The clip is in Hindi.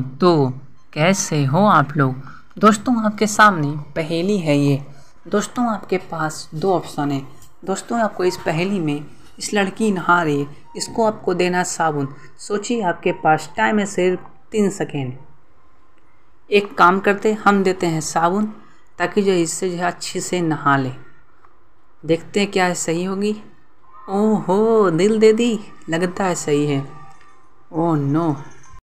तो कैसे हो आप लोग? दोस्तों, आपके सामने पहेली है ये। दोस्तों, आपके पास दो ऑप्शन है। दोस्तों, आपको इस पहेली में इस लड़की नहा रही है इसको आपको देना साबुन। सोचिए, आपके पास टाइम है सिर्फ़ तीन सेकेंड। एक काम करते हम देते हैं साबुन, ताकि जो इससे जो है अच्छे से नहा ले। देखते हैं क्या सही होगी। ओहो, दिल दे दी। लगता है सही है। Oh, no.